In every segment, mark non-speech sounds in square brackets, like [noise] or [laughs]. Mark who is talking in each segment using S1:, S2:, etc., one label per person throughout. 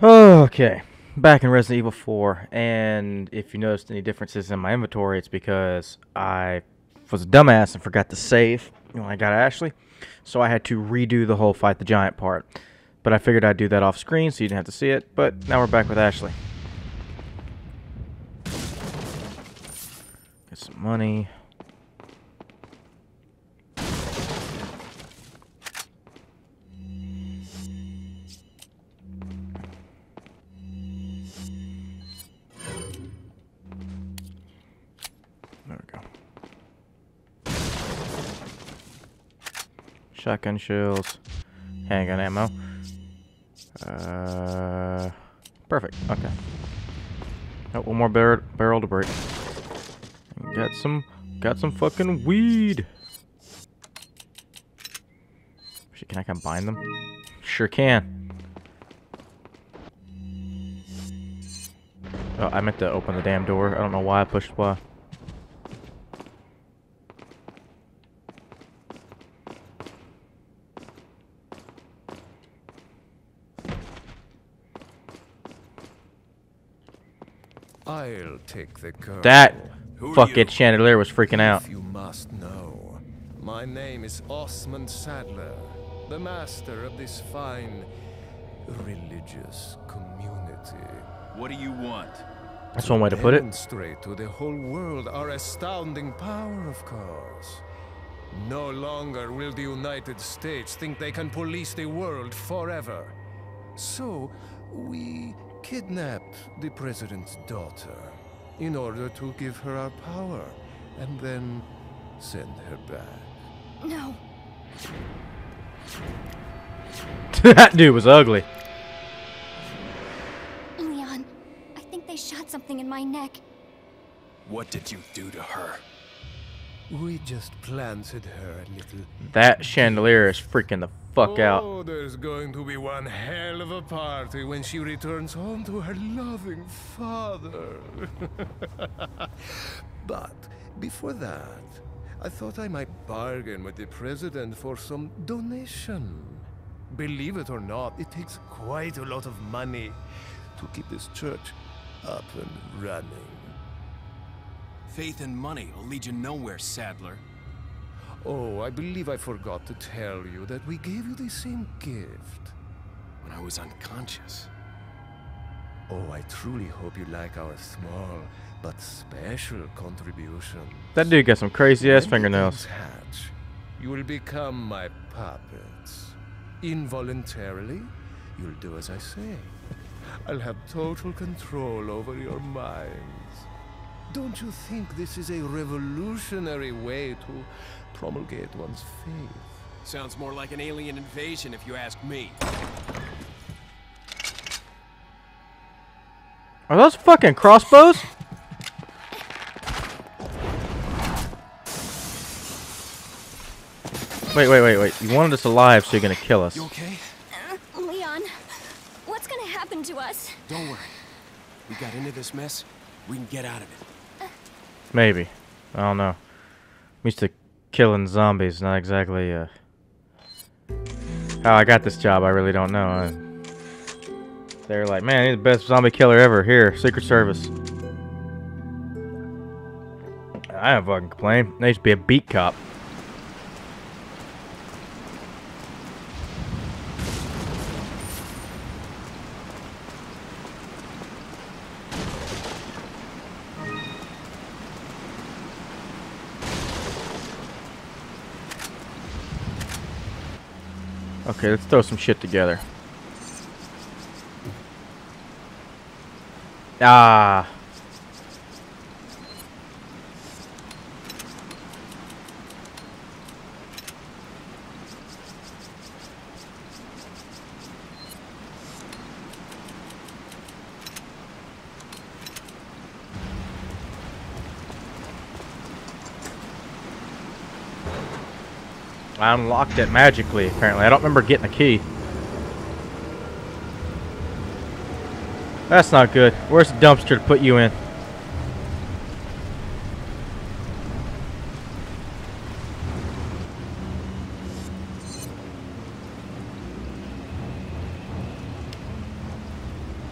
S1: Okay, back in Resident Evil 4, and if you noticed any differences in my inventory, it's because I was a dumbass and forgot to save when I got Ashley, so I had to redo the whole fight the giant part. But I figured I'd do that off screen so you didn't have to see it, but now we're back with Ashley. Get some money. Shotgun shells, handgun ammo. Uh, perfect. Okay. Oh, one more bar barrel to break. Got some, got some fucking weed. Shit, Can I combine them? Sure can. Oh, I meant to open the damn door. I don't know why I pushed Y.
S2: I'll take the girl.
S1: That
S3: Who are
S1: fucking chandelier was freaking out.
S2: You must know, my name is Osmund Saddler, the master of this fine religious community.
S3: What do you want?
S1: That's one way to put it.
S2: Demonstrate to the whole world our astounding power, of course. No longer will the United States think they can police the world forever. So, we kidnapped the president's daughter in order to give her our power and then send her back.
S4: No. [laughs]
S1: that dude was ugly.
S4: Leon, I think they shot something in my neck.
S3: What did you do to her?
S2: We just planted her a little.
S1: That chandelier is freaking the fuck out.
S2: Oh, there's going to be one hell of a party when she returns home to her loving father. [laughs] but before that, I thought I might bargain with the president for some donation. Believe it or not, it takes quite a lot of money to keep this church up and running.
S3: Faith and money will lead you nowhere, Saddler.
S2: Oh, I believe I forgot to tell you that we gave you the same gift.
S3: When I was unconscious.
S2: Oh, I truly hope you like our small but special contribution.
S1: That dude got some crazy ass fingernails.
S2: hatch, you will become my puppets. Involuntarily, you'll do as I say. [laughs] I'll have total control over your minds. Don't you think this is a revolutionary way to promulgate one's faith?
S3: Sounds more like an alien invasion if you ask me.
S1: Are those fucking crossbows? Wait, wait, wait, wait. You wanted us alive, so you're gonna kill us.
S3: You okay?
S4: Uh, Leon, what's gonna happen to us?
S3: Don't worry. We got into this mess. We can get out of it.
S1: Maybe. I don't know. I'm used to killing zombies, not exactly, uh... How I got this job, I really don't know. I... They're like, man, he's the best zombie killer ever. Here, Secret Service. I don't fucking complain. I used to be a beat cop. Okay, let's throw some shit together. Ah. I unlocked it magically, apparently. I don't remember getting a key. That's not good. Where's the dumpster to put you in?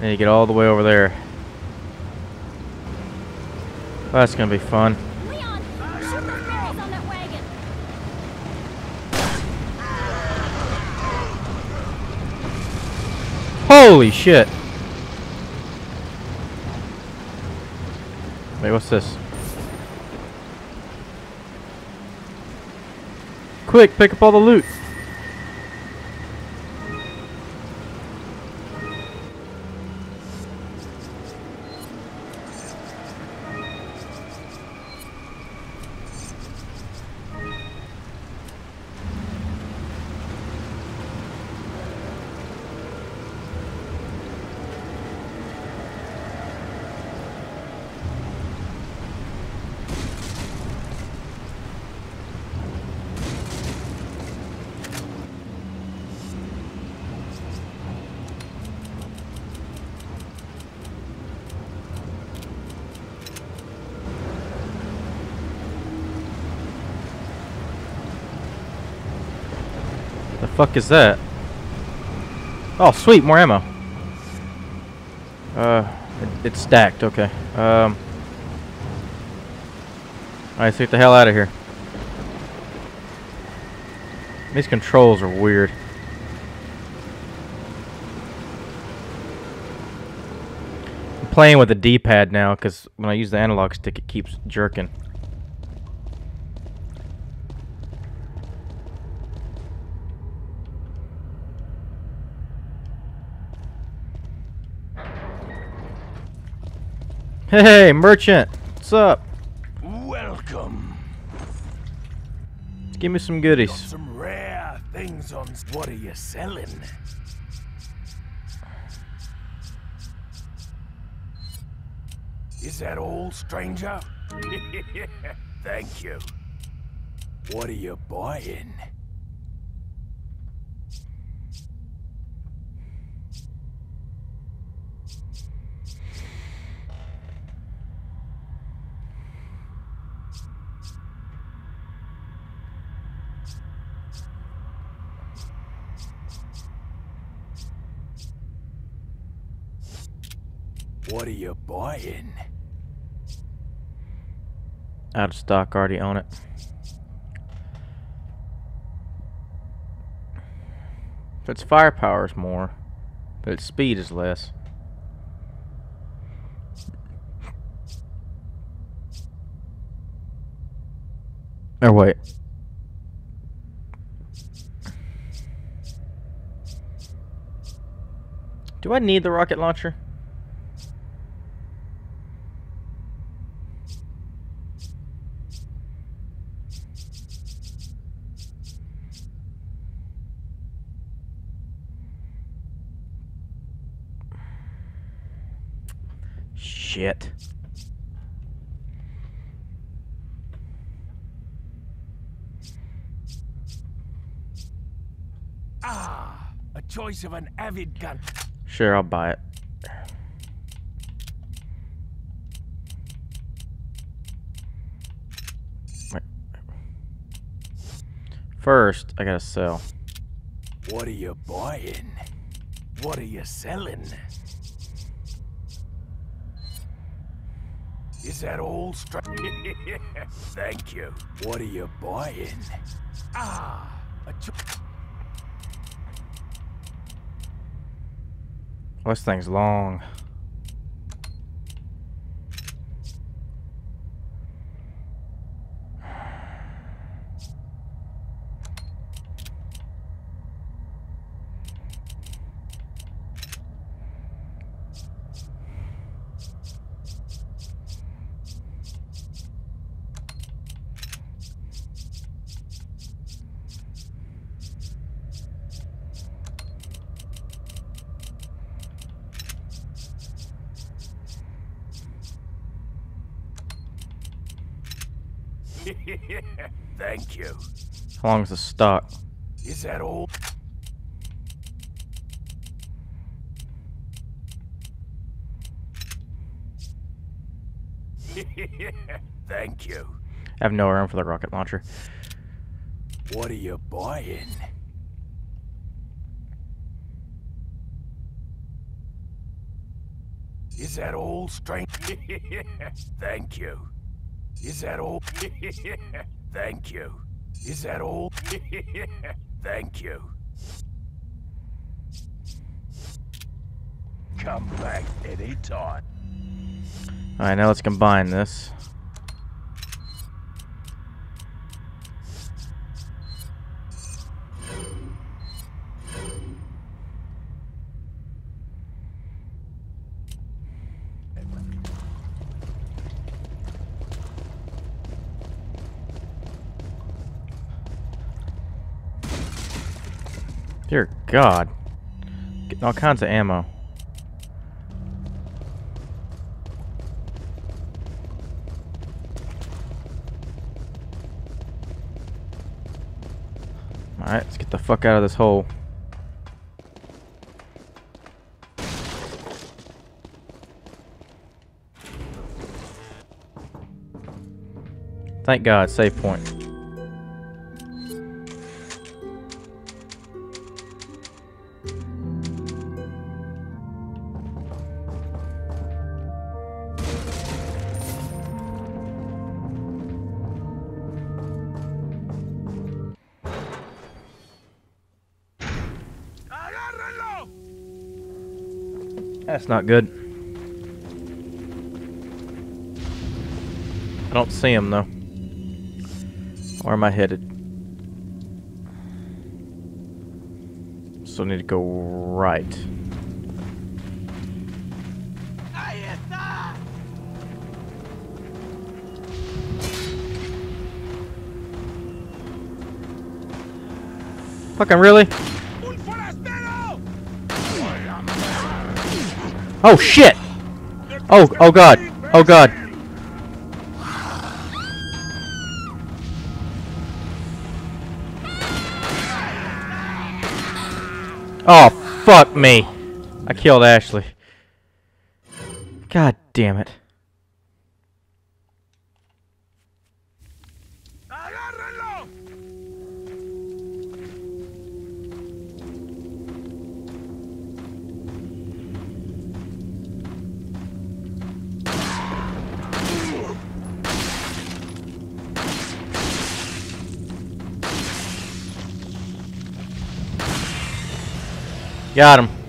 S1: And you get all the way over there. That's gonna be fun.
S4: Leon, shoot those berries on that wagon.
S1: Holy shit! Wait, what's this? Quick, pick up all the loot. Fuck is that? Oh, sweet, more ammo. Uh, it, it's stacked. Okay. Um. Alright, let's get the hell out of here. These controls are weird. I'm playing with the D-pad now because when I use the analog stick, it keeps jerking. Hey, merchant! What's up?
S3: Welcome.
S1: Give me some
S3: Got
S1: goodies.
S3: some rare things on. What are you selling? Is that all, stranger? [laughs] Thank you. What are you buying? What are
S1: Out of stock, already own it. If its firepower is more, but its speed is less. Or wait. Do I need the rocket launcher? Shit.
S3: Ah, a choice of an avid gun.
S1: Sure, I'll buy it. First, I gotta sell.
S3: What are you buying? What are you selling? Is that all stra- [laughs] Thank you. What are you buying? Ah, a
S1: this thing's long. [laughs]
S3: Thank you.
S1: How long is the stock?
S3: Is that all? [laughs] Thank you.
S1: I have no room for the rocket launcher.
S3: What are you buying? Is that all, strength? [laughs] Thank you. Is that all? [laughs] Thank you. Is that all? [laughs] Thank you. Come back anytime.
S1: Alright, now let's combine this. Dear God. Getting all kinds of ammo. Alright, let's get the fuck out of this hole. Thank God, save point. That's not good. I don't see him though. Where am I headed? So I need to go right. Fucking really? Oh shit! Oh, oh god. Oh god. Oh, fuck me. I killed Ashley. God damn it. Got him.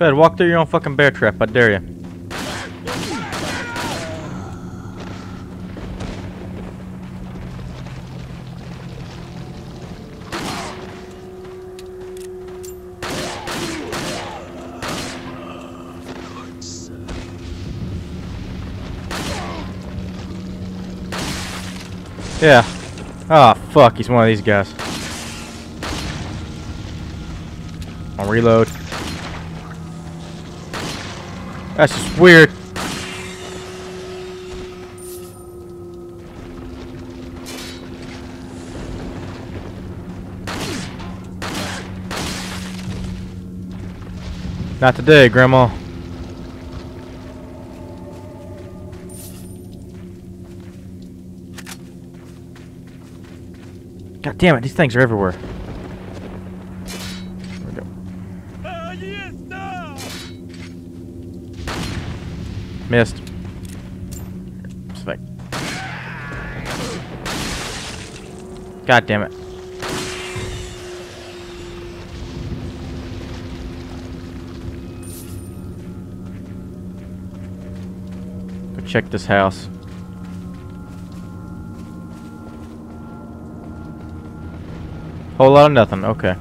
S1: Go ahead, walk through your own fucking bear trap. I dare you. Yeah. Oh, fuck. He's one of these guys. I'll reload. That's just weird. Not today, Grandma. God damn it, these things are everywhere. There we go. Missed. Spec. God damn it. Go check this house. Whole lot of nothing, okay.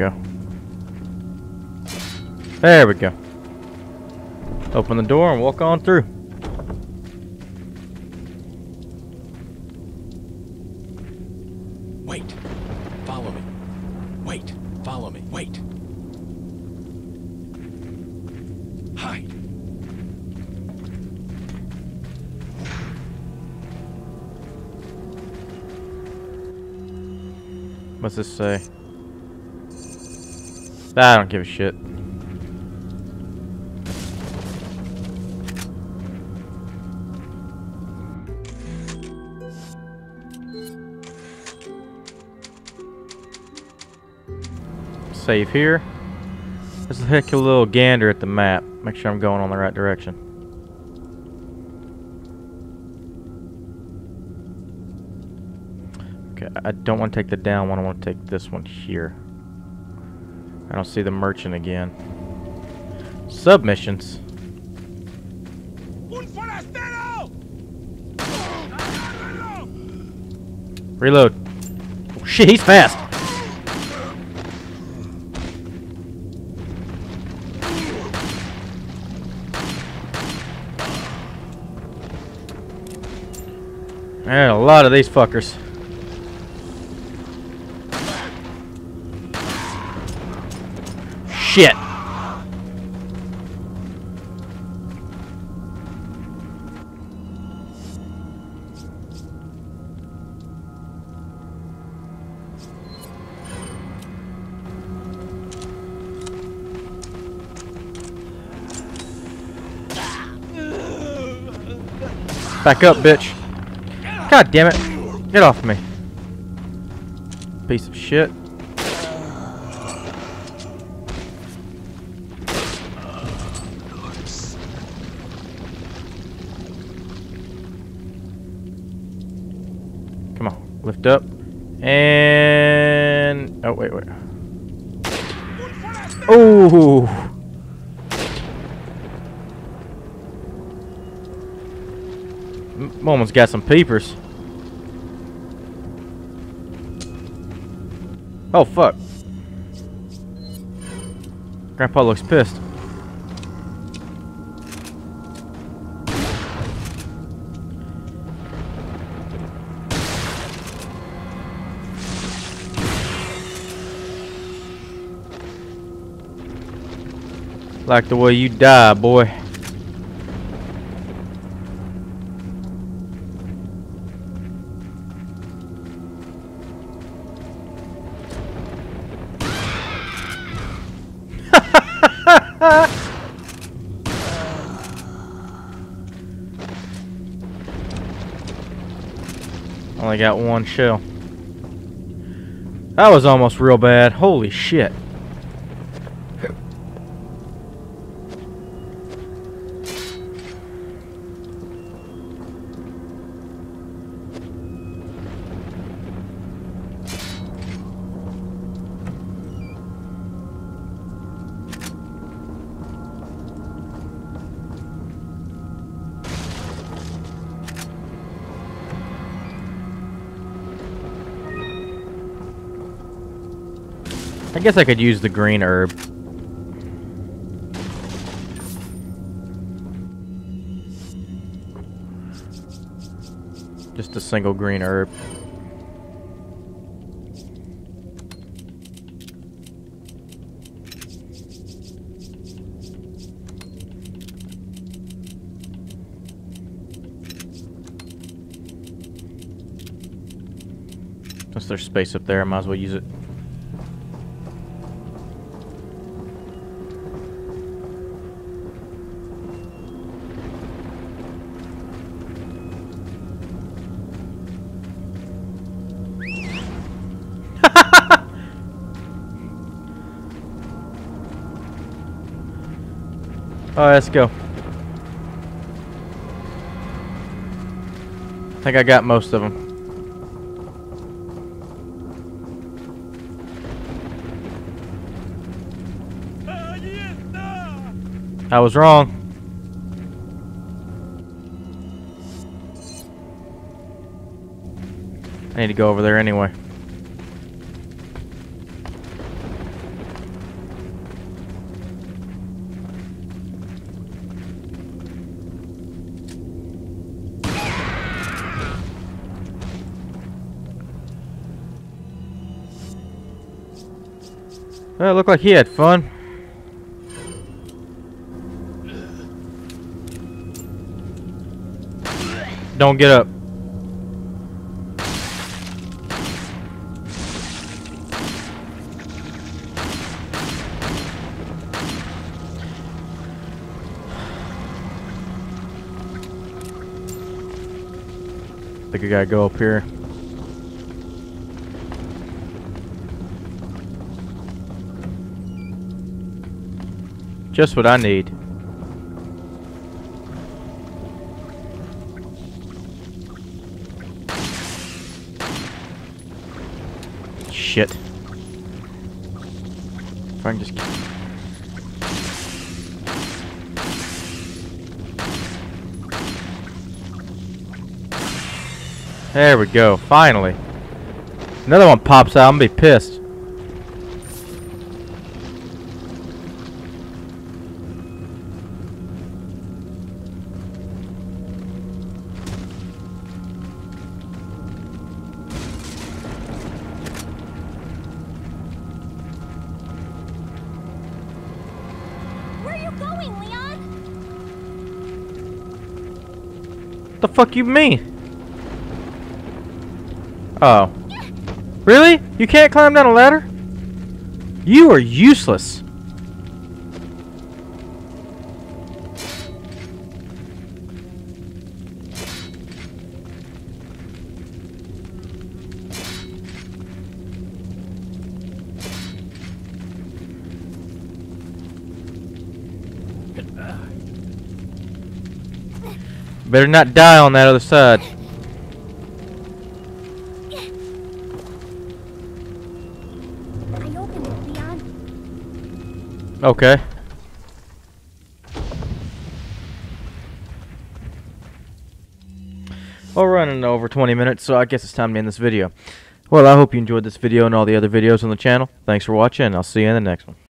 S1: Go. There we go. Open the door and walk on through.
S5: Wait. Follow me. Wait. Follow me. Wait. Hide.
S1: What's this say? I don't give a shit. Save here. Let's take a little gander at the map. Make sure I'm going on the right direction. Okay, I don't want to take the down one. I want to take this one here. I don't see the merchant again. Submissions. Reload. Oh, shit, he's fast. Man, a lot of these fuckers. Shit. Back up, bitch. God damn it. Get off me. Piece of shit. Up. And... Oh, wait, wait. Oh! Almost got some peepers. Oh, fuck. Grandpa looks pissed. Like the way you die, boy. [laughs] Only got one shell. That was almost real bad. Holy shit. I guess I could use the green herb. Just a single green herb. Since there's space up there, I might as well use it. Alright, let's go. I think I got most of them. I was wrong. I need to go over there anyway. Well, it looked like he had fun. Don't get up. I think I gotta go up here. Just what I need. Shit. If I can just... There we go, finally. Another one pops out, I'm gonna be pissed. Fuck you mean? Oh. Really? You can't climb down a ladder? You are useless. Better not die on that other side. Okay. Well, we're running over 20 minutes, so I guess it's time to end this video. Well, I hope you enjoyed this video and all the other videos on the channel. Thanks for watching, and I'll see you in the next one.